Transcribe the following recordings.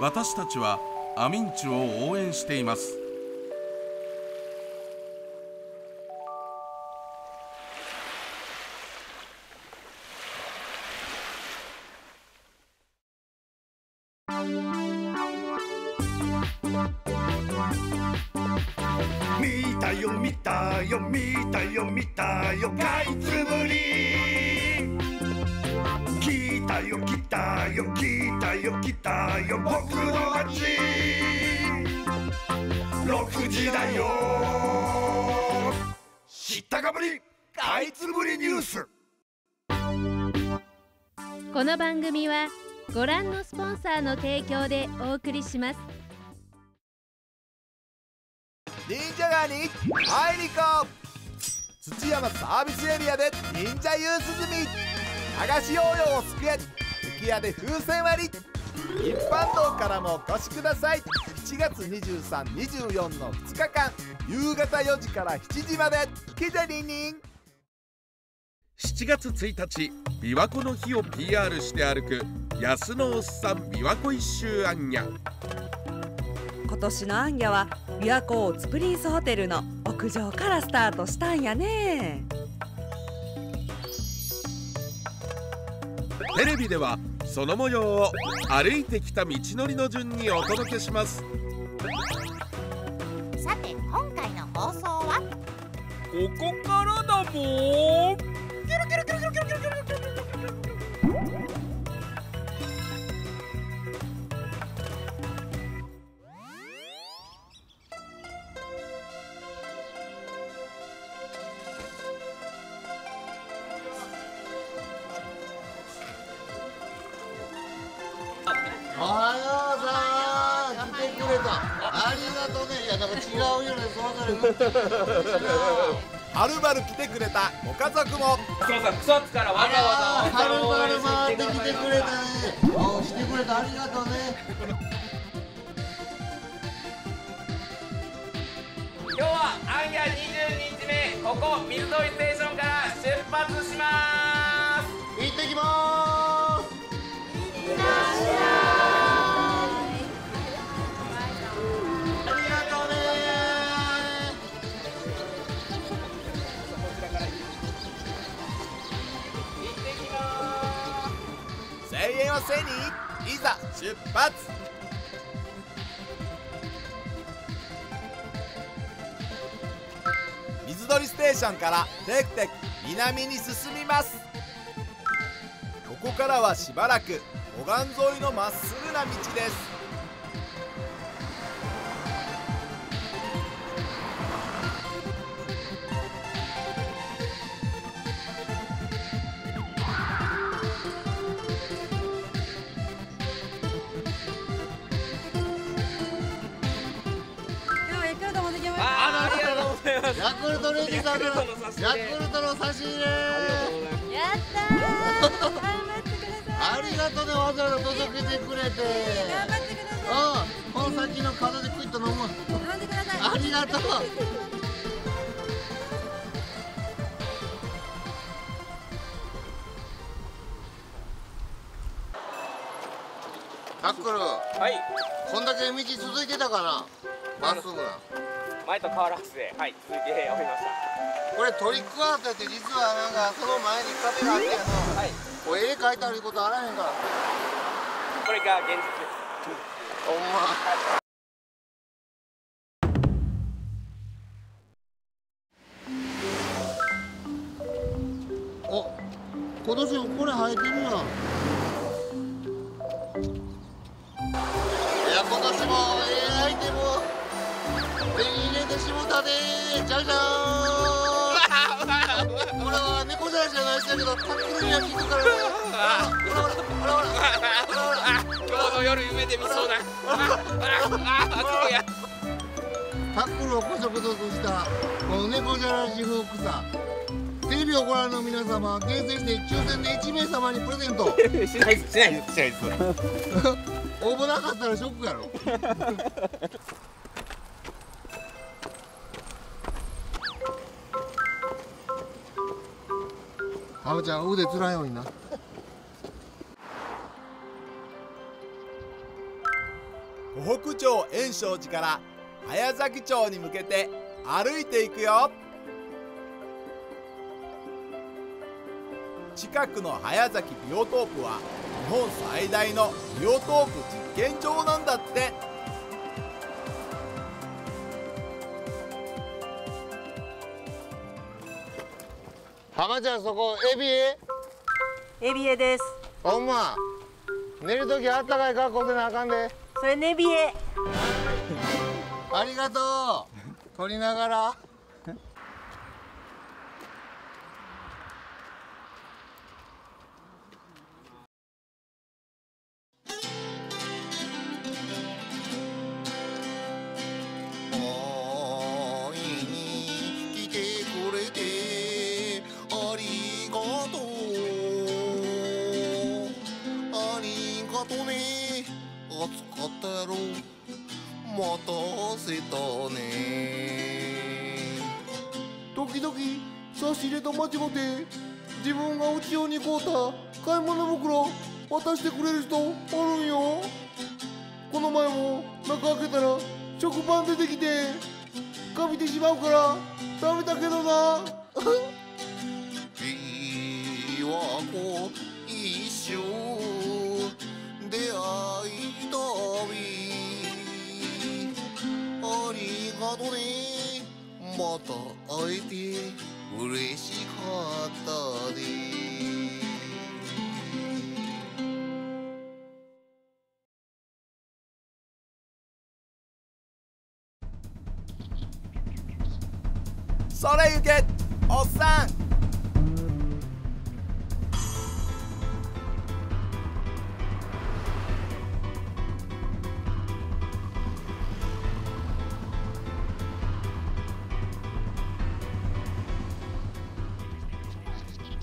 私たちはアミンチュを応援しています。見たよ見たよ見たよ見たよかいつぶり。たよ来たよ来たよ来たよ僕の街6時だよ。知ったかぶり。かいつぶりニュース。この番組はご覧のスポンサーの提供でお送りします。忍者川に会いに行こう土山サービスエリアで忍者ユース済み流しヨーヨーを救え。吹き矢で風船割り。一般道からもお越しください。7月2324の2日間。夕方4時から7時まで。来てリンリン7月1日琵琶湖の日を PR して歩く。安のおっさん琵琶湖一周アンニャ。今年のアンギャは琵琶湖大津プリンスホテルの屋上からスタートしたんやねテレビではその模様を歩いてきた道のりの順にお届けします。さて今回の放送は？ここからだもはるばる来てくれたご家族も。そうさん草津からわざわざはるばる回ってきてくれた。ねお来てくれてありがとうね。今日はアンギャ22日目ここ水鳥ステーションから出発します。行ってきまーす。あ声援を背にいざ出発。水鳥ステーションからテクテク南に進みます。ここからはしばらく湖岸沿いのまっすぐな道です。ヤクルトレディさんからヤクルトの差し入れやったー頑張ってくださいありがとうねわざわざ届けてくれて頑張ってくださうんこの先の角でクイッと飲むい飲んでくださいありがとう。タックル。はい。こんだけ道続いてたかなまっすぐな前と変わらずではい続いておりました。これトリックアートって実はなんかその前に壁があってやたはいこれ絵描いてあることあらへんか。らこれが現実ですほんま。お今年もこれ生えてるやんいや今年もええアイテムを手に入れてしもたでじゃじゃーんこれは猫じゃらしじゃないですけどタックルには効くからほらほらほらほらほらほら今日の夜夢で見そうなああああやタックルをこそこそとしたこの猫じゃらし風草テレビをご覧の皆様厳選して抽選で1名様にプレゼントしないですしないですしないです応募なかったらショックやろハムちゃん腕つらんようにな。湖北町円勝寺から早崎町に向けて歩いていくよ。近くの早崎ビオトープは日本最大のビオトープ実験場なんだって。浜ちゃんそこエビ？エエビエです。ほんま？寝るときあったかい格好せなあかんで。それネビエ。ありがとう。撮りながら時々差し入れと間違って自分が家用に買うた買い物袋渡してくれる人おるんよ。この前も中開けたら食パン出てきてかびてしまうから食べたけどな。琵琶湖一周出会い旅ありがとね。また会えて嬉しかったで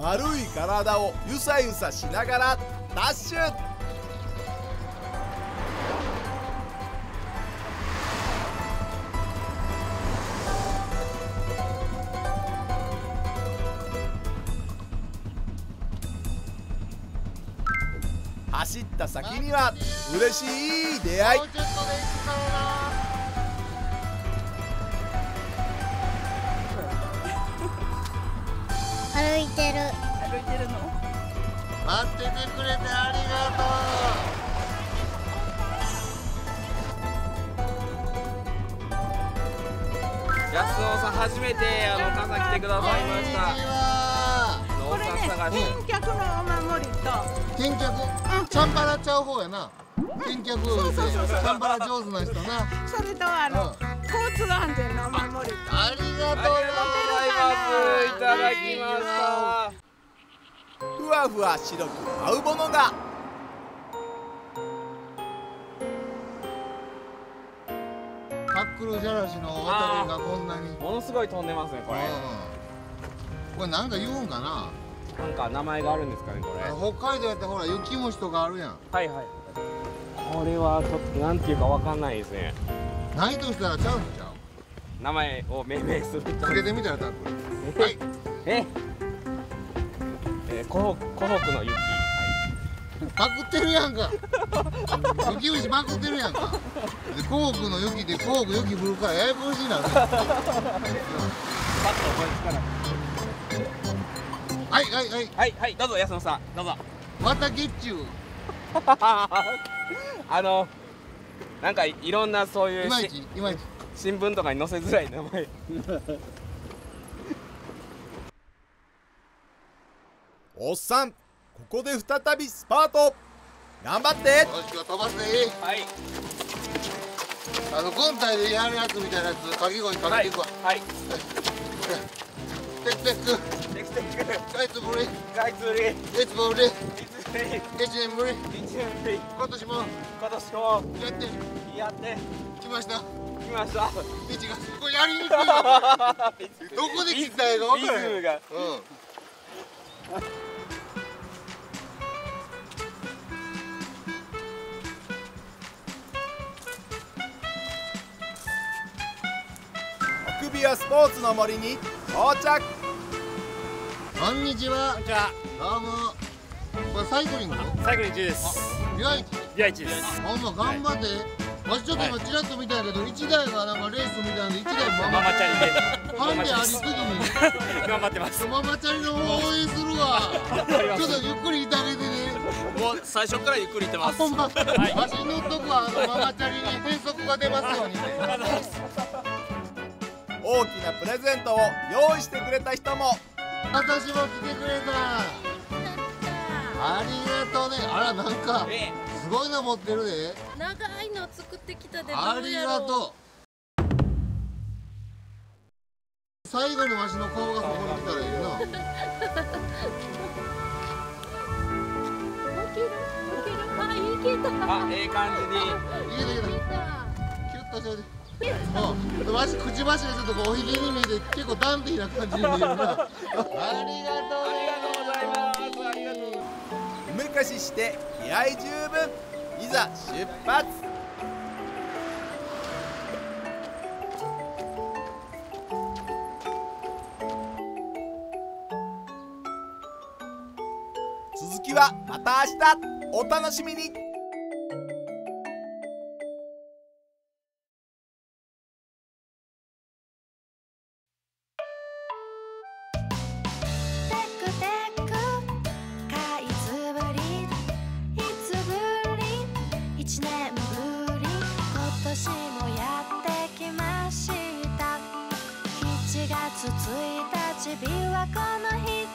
丸い体をゆさゆさしながらダッシュ。走った先には嬉しい出会い。歩いてる。歩いてるの？待っててくれてありがと安尾さん初めてあの関西来てくださいました。はあのおっさん探し返却のお守りと。見客？チャンバラちゃう方やな。見客をしてチャンバラ上手な人な。それとあの、交通安全のお守りと。ありがとうありがとうございますいただきました。ふわふわ白く舞うものが。タックルじゃらしの渡りがこんなに。ものすごい飛んでますねこれ。うん。これなんか言うんかな？なんか名前があるんですかねこれ。北海道やったらほら雪虫とかあるやん。はいはい。これはちょっとなんていうかわかんないですね。ないとしたらちゃうんちゃ名前を命名すると。うつけてみたらタックルはい。え？えー、湖北湖北の雪。パクってるやんか。雪虫パクってるやんか。で甲北の雪で甲北雪降るからややこしいな。はいはいはい。はいはいどうぞ安野さん。どうぞ。また月中。あのなんかいろんなそういういまいしちいまいち新聞とかに載せづらい名前。おっさんここで再びスパート。頑張って。飛ばすでいい？はい。あの軍隊でやるやつみたいなやつ掛け声かけていくわ、はいテクテク。テクテク。あいつぶり。ガイツリーいつぶり？いつぶり。一年ぶり。一年ぶり。今年も。今年も。やって。やって。きましたきました道がすごいやりにくいわどこで切ったらいいか分からへん。リズムが。うん。首はスポーツの森に到着。こんにちは。こんにちは。どうも。これサイクリングサイクリング中です。ビアイチ。です。ほんま頑張って、わしちょっと今ちらっと見たんやけど1台がなんかレースみたいなんで1台マママチャリで。ハンデありすぎに。頑張ってますママチャリの応援するわ。ちょっとゆっくりいてあげてね。もう最初からゆっくり行ってあます。ほんま、わし乗っとくわあのママチャリに変則が出ますように。ね大きなプレゼントを用意してくれた人も。私も来てくれたありがとうね。あらなんかえすごいの持ってるで。長いの作ってきたでありがとう。最後にわしの顔がここに来たらいいな。あいけた。あええ感じに。いけたいけたキュッとしてうんわしくちばしがちょっとこうおひげに見えて結構ダンディーな感じに見えるな。ありがとうあしして気合十分。いざ出発。続きはまた明日。お楽しみに。はこの日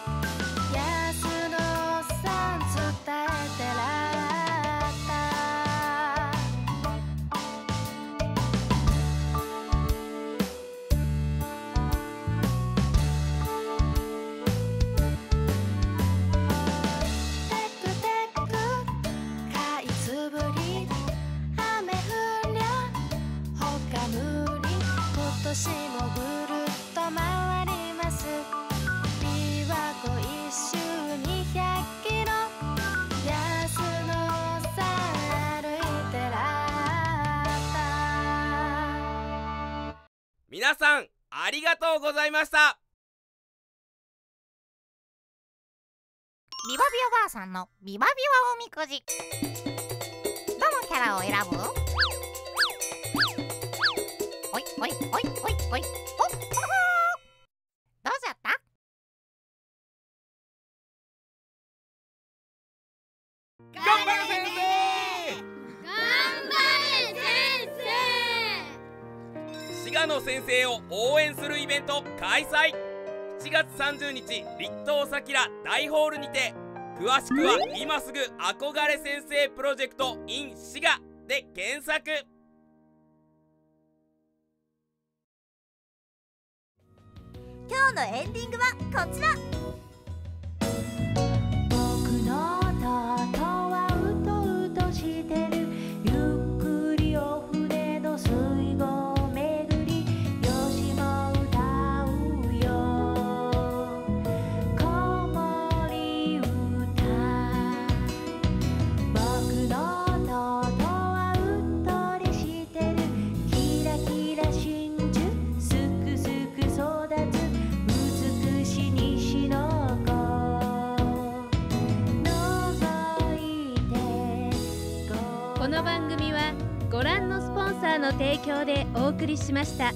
皆さんありがとうございました。ビバビバばあさんのビバビバおみくじ。どのキャラを選ぶ？おいおいおいおいおい。おどうじゃった？頑張れ賀野先生を応援するイベント開催。7月30日立東さきら大ホールにて詳しくは今すぐ憧れ先生プロジェクト in 滋賀で検索。今日のエンディングはこちら。提供でお送りしました。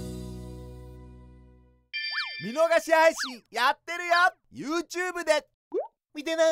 見逃し配信やってるよ。YouTube で。見てな。